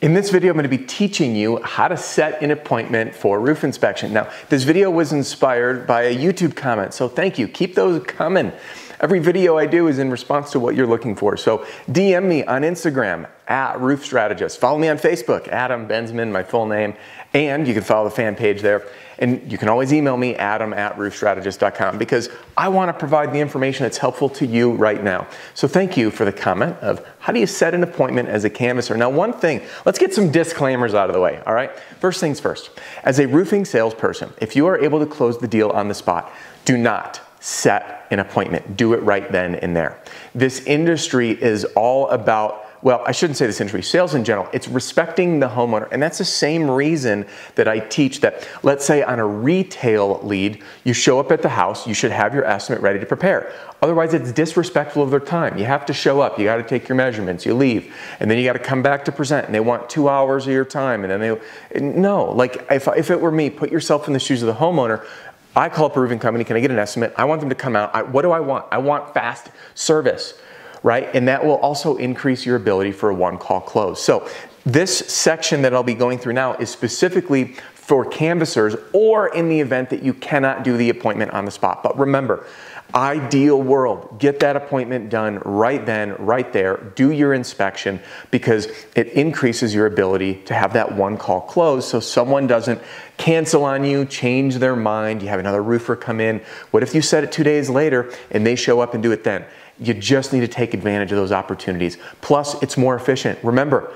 In this video, I'm going to be teaching you how to set an appointment for roof inspection. Now, this video was inspired by a YouTube comment, so thank you. Keep those coming. Every video I do is in response to what you're looking for. So DM me on Instagram at Roof Strategist. Follow me on Facebook, Adam Bensman, my full name, and you can follow the fan page there. And you can always email me, adam at roofstrategist.com, because I want to provide the information that's helpful to you right now. So thank you for the comment of how do you set an appointment as a canvasser? Now, one thing, let's get some disclaimers out of the way, all right? First things first. As a roofing salesperson, if you are able to close the deal on the spot, do not set an appointment. Do it right then and there. This industry is all about well, I shouldn't say this industry, sales in general, it's respecting the homeowner. And that's the same reason that I teach that, let's say on a retail lead, you show up at the house, you should have your estimate ready to prepare. Otherwise, it's disrespectful of their time. You have to show up, you got to take your measurements, you leave, and then you got to come back to present, and they want two hours of your time, and then they, no, like if, if it were me, put yourself in the shoes of the homeowner. I call up a roofing company, can I get an estimate? I want them to come out. I, what do I want? I want fast service right? And that will also increase your ability for a one call close. So this section that I'll be going through now is specifically for canvassers or in the event that you cannot do the appointment on the spot. But remember, ideal world, get that appointment done right then, right there, do your inspection because it increases your ability to have that one call close so someone doesn't cancel on you, change their mind, you have another roofer come in. What if you set it two days later and they show up and do it then? You just need to take advantage of those opportunities. Plus, it's more efficient. Remember,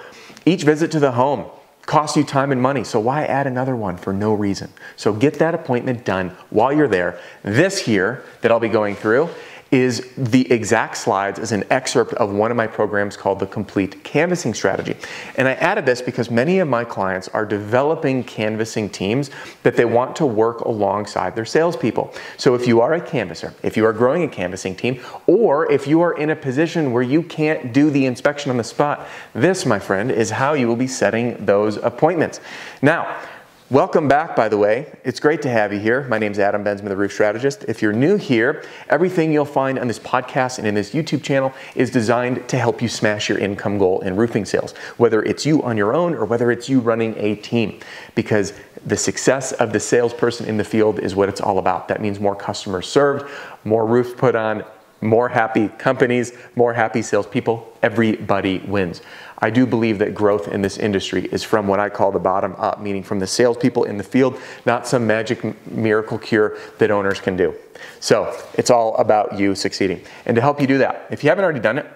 each visit to the home costs you time and money, so why add another one for no reason? So get that appointment done while you're there. This here that I'll be going through is the exact slides as an excerpt of one of my programs called the Complete Canvassing Strategy. And I added this because many of my clients are developing canvassing teams that they want to work alongside their salespeople. So if you are a canvasser, if you are growing a canvassing team, or if you are in a position where you can't do the inspection on the spot, this, my friend, is how you will be setting those appointments. Now, Welcome back, by the way. It's great to have you here. My name is Adam Bensman, the Roof Strategist. If you're new here, everything you'll find on this podcast and in this YouTube channel is designed to help you smash your income goal in roofing sales, whether it's you on your own or whether it's you running a team, because the success of the salesperson in the field is what it's all about. That means more customers served, more roofs put on, more happy companies, more happy salespeople, everybody wins. I do believe that growth in this industry is from what I call the bottom up, meaning from the salespeople in the field, not some magic miracle cure that owners can do. So it's all about you succeeding. And to help you do that, if you haven't already done it,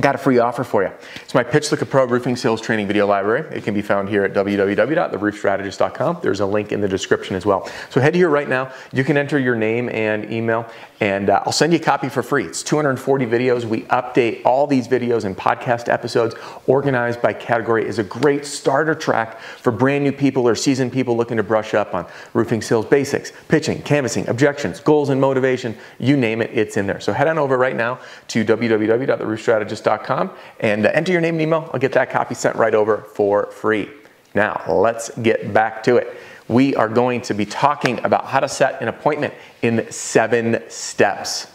got a free offer for you. It's my Pitch a Pro Roofing Sales Training Video Library. It can be found here at www.theroofstrategist.com. There's a link in the description as well. So head here right now. You can enter your name and email, and uh, I'll send you a copy for free. It's 240 videos. We update all these videos and podcast episodes organized by category. is a great starter track for brand new people or seasoned people looking to brush up on roofing sales basics, pitching, canvassing, objections, goals and motivation. You name it, it's in there. So head on over right now to www.theroofstrategist.com and uh, enter your name and email. I'll get that copy sent right over for free. Now, let's get back to it. We are going to be talking about how to set an appointment in seven steps.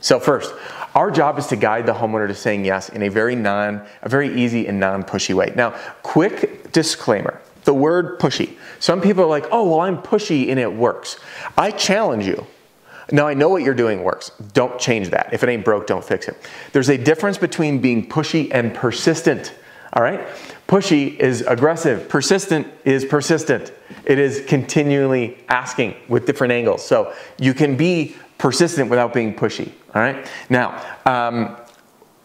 So first, our job is to guide the homeowner to saying yes in a very non, a very easy and non-pushy way. Now, quick disclaimer. The word pushy. Some people are like, oh, well, I'm pushy and it works. I challenge you now I know what you're doing works. Don't change that. If it ain't broke, don't fix it. There's a difference between being pushy and persistent. All right? Pushy is aggressive. Persistent is persistent. It is continually asking with different angles. So you can be persistent without being pushy. All right? Now, um,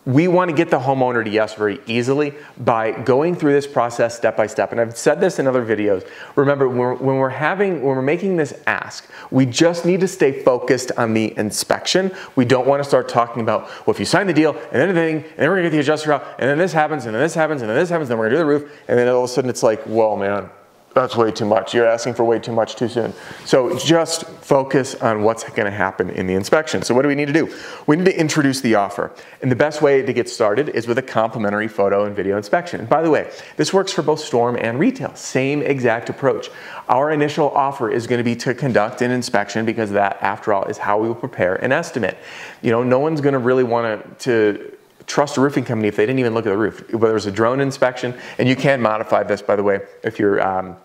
we want to get the homeowner to yes very easily by going through this process step by step. And I've said this in other videos. Remember, when we're, having, when we're making this ask, we just need to stay focused on the inspection. We don't want to start talking about, well, if you sign the deal and then and then we're gonna get the adjuster out, and then this happens, and then this happens, and then this happens, and then we're gonna do the roof, and then all of a sudden it's like, whoa, man, that's way too much. You're asking for way too much too soon. So just focus on what's going to happen in the inspection. So what do we need to do? We need to introduce the offer. And the best way to get started is with a complimentary photo and video inspection. And by the way, this works for both storm and retail. Same exact approach. Our initial offer is going to be to conduct an inspection because that, after all, is how we will prepare an estimate. You know, no one's going to really want to trust a roofing company if they didn't even look at the roof. Whether it's a drone inspection, and you can modify this, by the way, if you're um,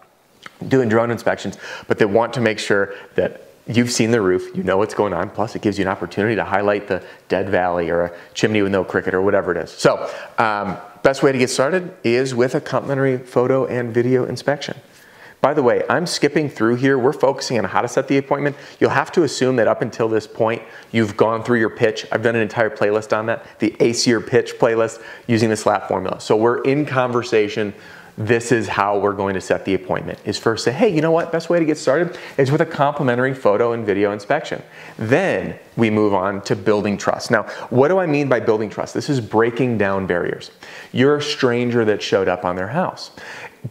doing drone inspections, but they want to make sure that you've seen the roof, you know what's going on, plus it gives you an opportunity to highlight the dead valley or a chimney with no cricket or whatever it is. So, um, best way to get started is with a complimentary photo and video inspection. By the way, I'm skipping through here. We're focusing on how to set the appointment. You'll have to assume that up until this point, you've gone through your pitch. I've done an entire playlist on that, the Ace Your Pitch playlist using the SLAP formula. So we're in conversation this is how we're going to set the appointment is first say hey you know what best way to get started is with a complimentary photo and video inspection then we move on to building trust now what do i mean by building trust this is breaking down barriers you're a stranger that showed up on their house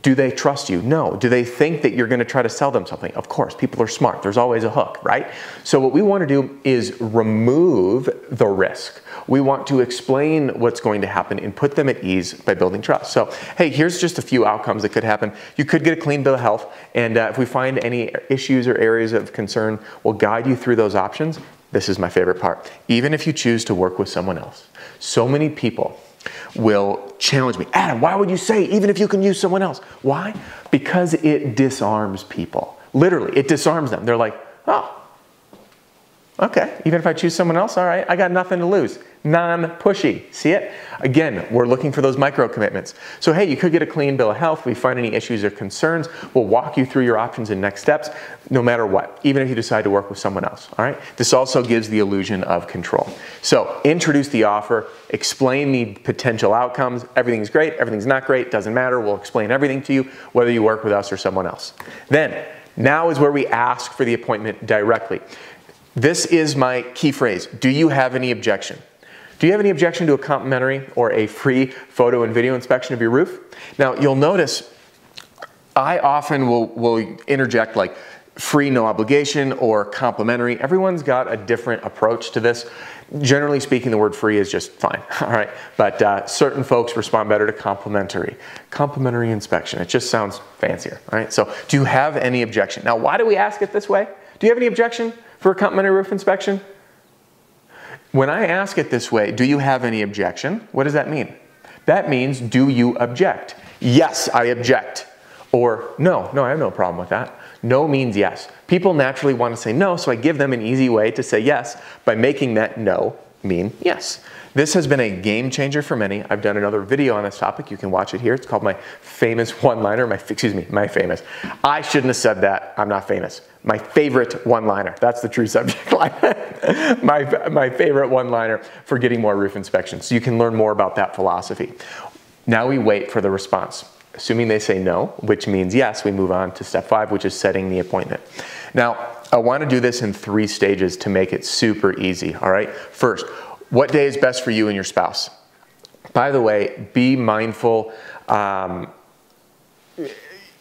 do they trust you? No. Do they think that you're going to try to sell them something? Of course, people are smart. There's always a hook, right? So, what we want to do is remove the risk. We want to explain what's going to happen and put them at ease by building trust. So, hey, here's just a few outcomes that could happen. You could get a clean bill of health, and uh, if we find any issues or areas of concern, we'll guide you through those options. This is my favorite part. Even if you choose to work with someone else, so many people will challenge me. Adam, why would you say even if you can use someone else? Why? Because it disarms people. Literally, it disarms them. They're like, oh, okay, even if I choose someone else, all right, I got nothing to lose non-pushy. See it? Again, we're looking for those micro commitments. So hey, you could get a clean bill of health. If we find any issues or concerns, we'll walk you through your options and next steps, no matter what, even if you decide to work with someone else, all right? This also gives the illusion of control. So introduce the offer, explain the potential outcomes. Everything's great, everything's not great, doesn't matter. We'll explain everything to you, whether you work with us or someone else. Then, now is where we ask for the appointment directly. This is my key phrase. Do you have any objection? Do you have any objection to a complimentary or a free photo and video inspection of your roof? Now, you'll notice I often will, will interject like free, no obligation, or complimentary. Everyone's got a different approach to this. Generally speaking, the word free is just fine, all right? But uh, certain folks respond better to complimentary. Complimentary inspection, it just sounds fancier, all right? So, do you have any objection? Now, why do we ask it this way? Do you have any objection for a complimentary roof inspection? When I ask it this way, do you have any objection? What does that mean? That means, do you object? Yes, I object. Or no, no, I have no problem with that. No means yes. People naturally want to say no, so I give them an easy way to say yes by making that no mean yes. This has been a game changer for many. I've done another video on this topic. You can watch it here. It's called my famous one-liner. My excuse me, my famous. I shouldn't have said that. I'm not famous. My favorite one-liner. That's the true subject line. my my favorite one-liner for getting more roof inspections. So you can learn more about that philosophy. Now we wait for the response. Assuming they say no, which means yes, we move on to step five, which is setting the appointment. Now, I want to do this in three stages to make it super easy, all right? First, what day is best for you and your spouse? By the way, be mindful. Um,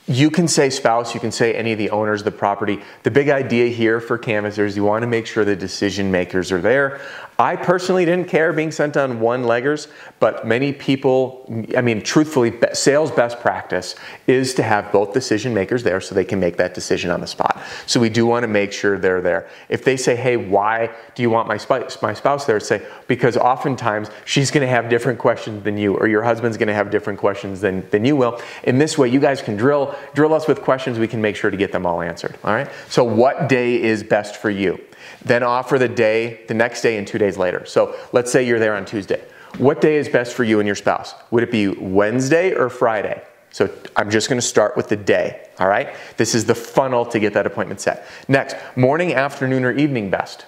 you can say spouse, you can say any of the owners of the property. The big idea here for canvassers, you want to make sure the decision makers are there. I personally didn't care being sent on one leggers, but many people, I mean, truthfully, sales best practice is to have both decision makers there so they can make that decision on the spot. So we do want to make sure they're there. If they say, hey, why do you want my, spouse, my spouse there? Say, because oftentimes she's going to have different questions than you, or your husband's going to have different questions than, than you will. In this way, you guys can drill, drill us with questions. We can make sure to get them all answered. All right. So what day is best for you? Then offer the day, the next day, and two days later. So let's say you're there on Tuesday. What day is best for you and your spouse? Would it be Wednesday or Friday? So I'm just going to start with the day, all right? This is the funnel to get that appointment set. Next, morning, afternoon, or evening best.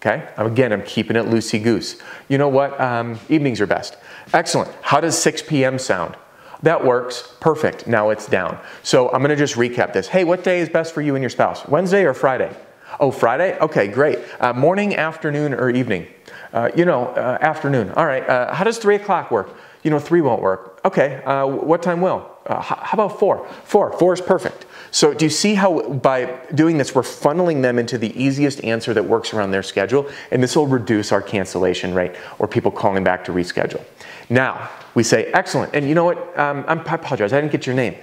Okay? Again, I'm keeping it loosey goose. You know what? Um, evenings are best. Excellent. How does 6 p.m. sound? That works. Perfect. Now it's down. So I'm going to just recap this. Hey, what day is best for you and your spouse? Wednesday or Friday? Oh, Friday? Okay, great. Uh, morning, afternoon, or evening? Uh, you know, uh, afternoon. All right. Uh, how does 3 o'clock work? You know, 3 won't work. Okay. Uh, what time will? Uh, how about 4? 4. 4 is perfect. So do you see how by doing this, we're funneling them into the easiest answer that works around their schedule? And this will reduce our cancellation rate or people calling back to reschedule. Now, we say, excellent. And you know what? Um, I apologize. I didn't get your name.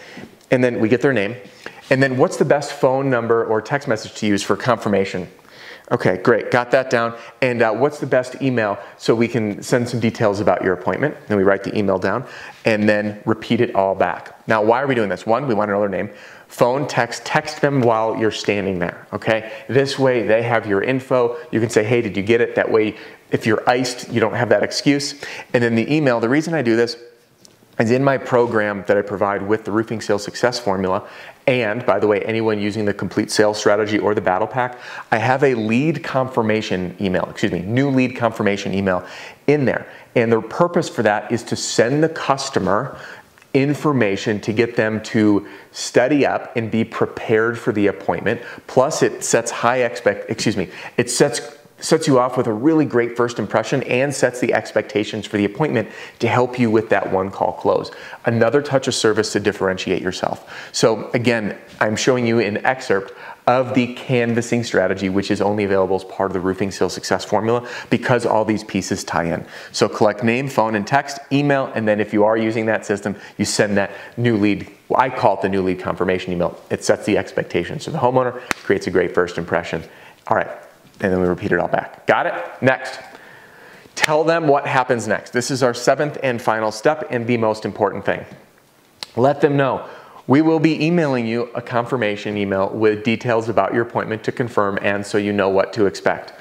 And then we get their name. And then what's the best phone number or text message to use for confirmation? Okay, great. Got that down. And uh, what's the best email so we can send some details about your appointment? Then we write the email down and then repeat it all back. Now, why are we doing this? One, we want to know their name. Phone, text, text them while you're standing there, okay? This way they have your info. You can say, hey, did you get it? That way, if you're iced, you don't have that excuse. And then the email, the reason I do this is in my program that I provide with the Roofing Sales Success Formula. And by the way, anyone using the complete sales strategy or the battle pack, I have a lead confirmation email, excuse me, new lead confirmation email in there. And the purpose for that is to send the customer information to get them to study up and be prepared for the appointment. Plus it sets high expect, excuse me, it sets sets you off with a really great first impression and sets the expectations for the appointment to help you with that one call close. Another touch of service to differentiate yourself. So again, I'm showing you an excerpt of the canvassing strategy, which is only available as part of the Roofing Sales Success Formula because all these pieces tie in. So collect name, phone, and text, email, and then if you are using that system, you send that new lead. Well, I call it the new lead confirmation email. It sets the expectations. So the homeowner creates a great first impression. All right, and then we repeat it all back. Got it? Next. Tell them what happens next. This is our seventh and final step and the most important thing. Let them know. We will be emailing you a confirmation email with details about your appointment to confirm and so you know what to expect.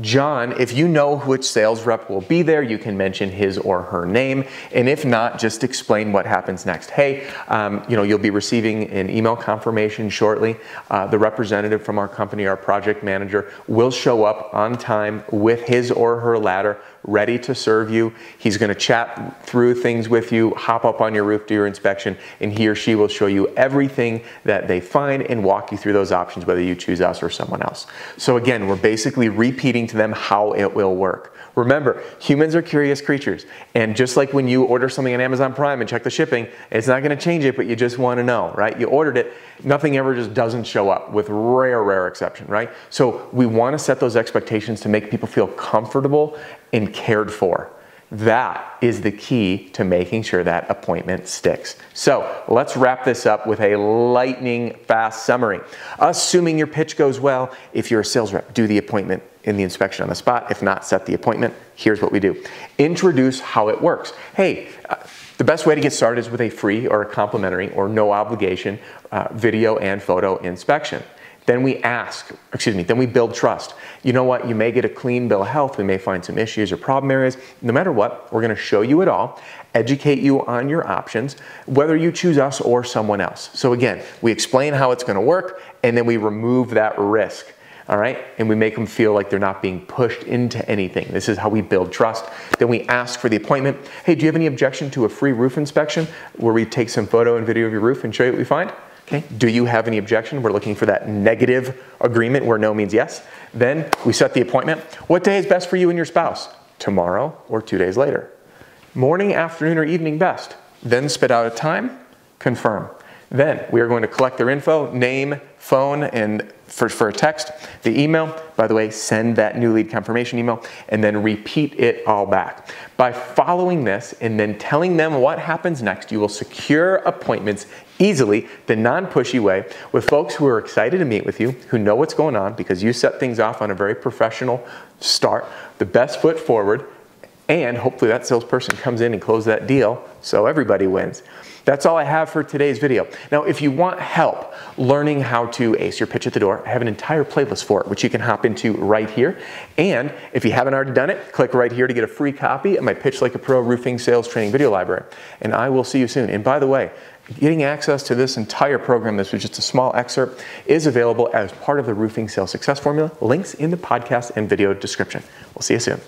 John, if you know which sales rep will be there, you can mention his or her name. And if not, just explain what happens next. Hey, um, you know, you'll be receiving an email confirmation shortly. Uh, the representative from our company, our project manager, will show up on time with his or her ladder ready to serve you. He's going to chat through things with you, hop up on your roof, do your inspection, and he or she will show you everything that they find and walk you through those options, whether you choose us or someone else. So again, we're basically repeating to them how it will work. Remember, humans are curious creatures. And just like when you order something on Amazon Prime and check the shipping, it's not going to change it, but you just want to know, right? You ordered it, nothing ever just doesn't show up with rare, rare exception, right? So we want to set those expectations to make people feel comfortable and cared for. That is the key to making sure that appointment sticks. So let's wrap this up with a lightning fast summary. Assuming your pitch goes well, if you're a sales rep, do the appointment in the inspection on the spot. If not, set the appointment. Here's what we do. Introduce how it works. Hey, uh, the best way to get started is with a free or a complimentary or no obligation uh, video and photo inspection. Then we ask, excuse me, then we build trust. You know what? You may get a clean bill of health. We may find some issues or problem areas. No matter what, we're going to show you it all, educate you on your options, whether you choose us or someone else. So again, we explain how it's going to work and then we remove that risk. All right, and we make them feel like they're not being pushed into anything. This is how we build trust. Then we ask for the appointment. Hey, do you have any objection to a free roof inspection where we take some photo and video of your roof and show you what we find? Okay, do you have any objection? We're looking for that negative agreement where no means yes. Then we set the appointment. What day is best for you and your spouse? Tomorrow or two days later. Morning, afternoon, or evening best. Then spit out a time, confirm. Then we are going to collect their info, name, phone, and for, for a text, the email, by the way, send that new lead confirmation email, and then repeat it all back. By following this and then telling them what happens next, you will secure appointments easily, the non-pushy way, with folks who are excited to meet with you, who know what's going on because you set things off on a very professional start, the best foot forward, and hopefully that salesperson comes in and closes that deal so everybody wins. That's all I have for today's video. Now, if you want help learning how to ace your pitch at the door, I have an entire playlist for it, which you can hop into right here. And if you haven't already done it, click right here to get a free copy of my Pitch Like a Pro Roofing Sales Training Video Library. And I will see you soon. And by the way, getting access to this entire program, this was just a small excerpt, is available as part of the Roofing Sales Success Formula. Links in the podcast and video description. We'll see you soon.